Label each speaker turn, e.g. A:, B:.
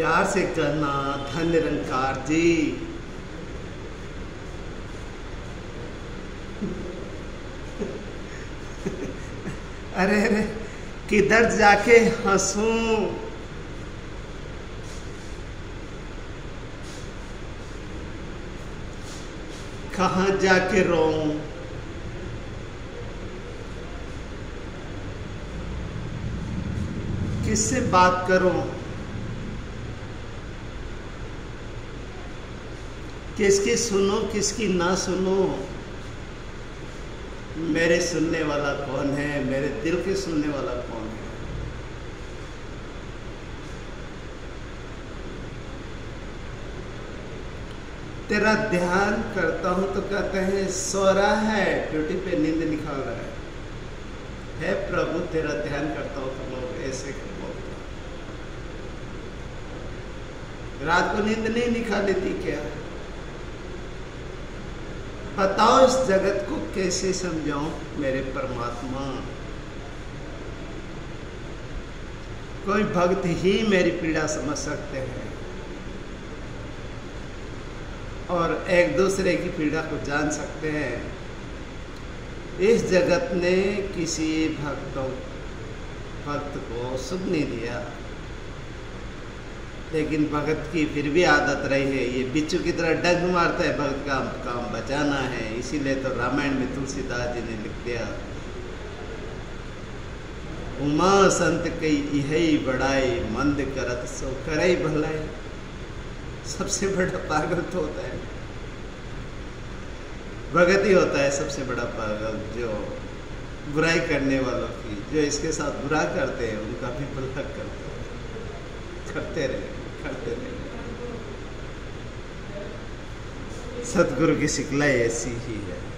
A: प्यार से करना, धन निरंकार, जी। अरे अरे, किधर जाके हंसू? कहा जाके रो किससे बात करूँ? किसकी सुनो, किसकी ना सुनो? मेरे सुनने वाला कौन है? मेरे दिल के सुनने वाला कौन है? तेरा ध्यान करता हूँ तो कहते हैं सो रहा है, ड्यूटी पे नींद निकाल रहा है। है प्रभु, तेरा ध्यान करता हूँ तो लोग ऐसे बोलते रात को नींद नहीं निकाली थी क्या? बताओ इस जगत को कैसे समझाऊं मेरे परमात्मा? कोई भक्त ही मेरी पीड़ा समझ सकते हैं और एक दूसरे की पीड़ा को जान सकते हैं। इस जगत ने किसी भक्तों भक्त को सुख नहीं दिया। लेकिन भगत की फिर भी आदत रही है। ये बिच्छू की तरह डंग मारता है, भगत का काम बचाना है। इसीलिए तो रामायण में तुलसीदास जी ने लिख दिया, उमा संत कई यही बड़ाई, मंद करत सो करई भलाई। सबसे बड़ा पागल तो होता है। भगत ही होता है सबसे बड़ा पागल, जो बुराई करने वालों की, जो इसके साथ बुरा करते हैं, उनका भी भला करते हैं, करते रहे। सतगुरु की सिखलाई ऐसी ही है।